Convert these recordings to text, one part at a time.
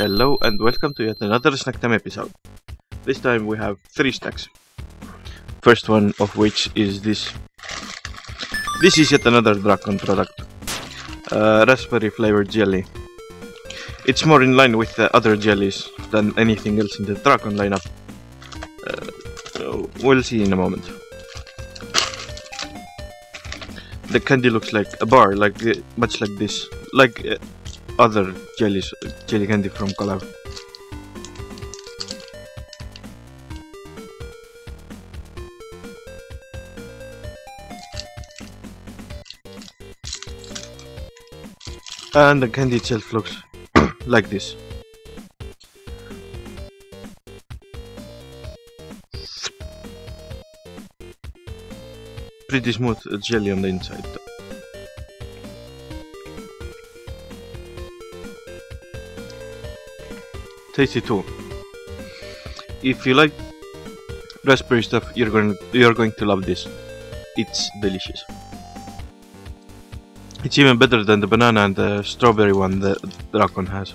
Hello and welcome to yet another Snack Time episode. This time we have three stacks. First one of which is this. This is yet another Dragon product. Uh, raspberry flavored jelly. It's more in line with the other jellies than anything else in the Dragon lineup. Uh, we'll see in a moment. The candy looks like a bar, like uh, much like this, like uh, other jellies, jelly candy from Kalev. And the candy itself looks like this. Pretty smooth jelly on the inside. Tasty too. If you like raspberry stuff, you're going you're going to love this. It's delicious. It's even better than the banana and the strawberry one that Dragon has.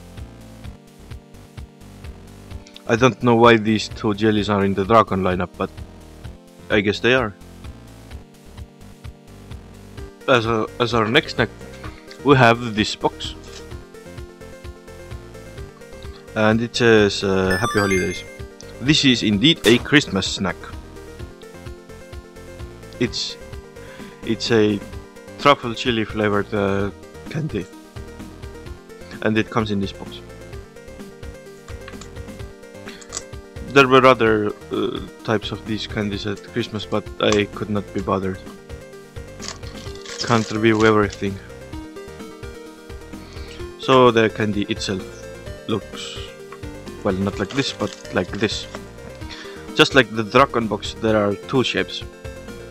I don't know why these two jellies are in the Dragon lineup, but I guess they are. As, a, as our next snack, we have this box and it says uh, happy holidays. This is indeed a christmas snack. It's it's a truffle chili flavored uh, candy. And it comes in this box. There were other uh, types of these candies at christmas but i could not be bothered. Can't review everything. So the candy itself looks. Well not like this but like this. Just like the Dragon box there are two shapes.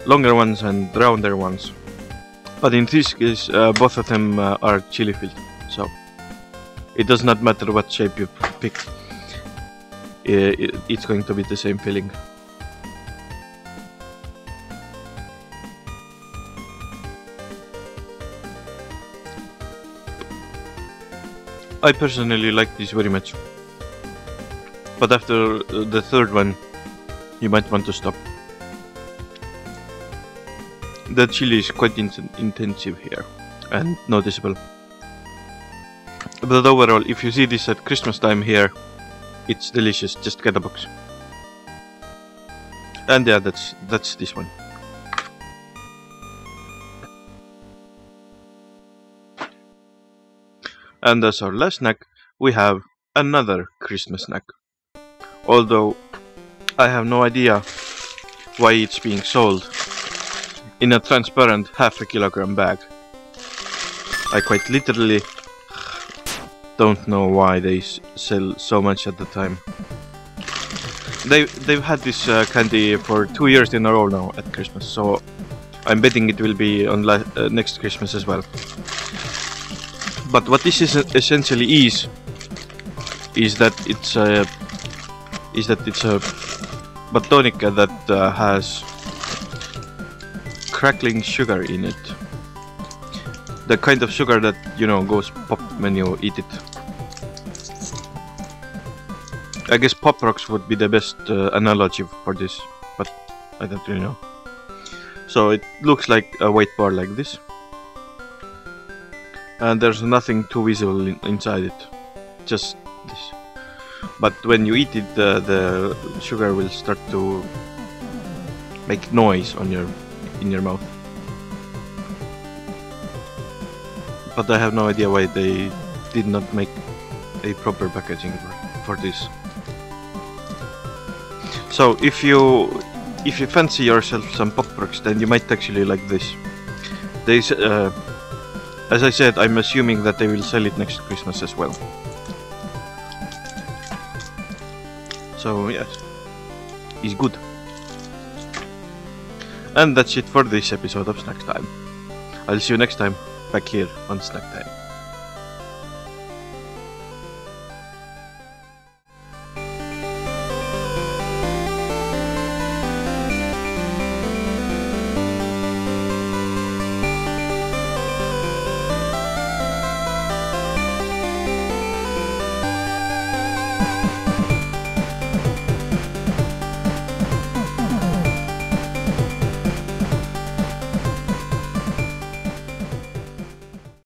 Longer ones and rounder ones. But in this case uh, both of them uh, are chili filled so it does not matter what shape you pick. It's going to be the same filling I personally like this very much. But after uh, the third one, you might want to stop. The chili is quite in intensive here and noticeable. But overall, if you see this at Christmas time here, it's delicious. Just get a box. And yeah, that's that's this one. And as our last snack, we have another Christmas snack. Although I have no idea why it's being sold in a transparent half a kilogram bag. I quite literally don't know why they sell so much at the time. They they've had this uh, candy for two years in a row now at Christmas, so I'm betting it will be on uh, next Christmas as well. But what this is essentially is is that it's a is that it's a batoonike that uh, has crackling sugar in it. The kind of sugar that you know goes pop when you eat it. I guess pop rocks would be the best uh, analogy for this, but I don't really know. So it looks like a white bar like this and there's nothing too visible in, inside it. Just this. But when you eat it the, the sugar will start to make noise on your in your mouth. But I have no idea why they did not make a proper packaging for, for this. So if you if you fancy yourself some pop rocks then you might actually like this. There's uh, as I said, I'm assuming that they will sell it next Christmas as well. So yes, it's good. And that's it for this episode of Snack Time. I'll see you next time, back here on Snack Time.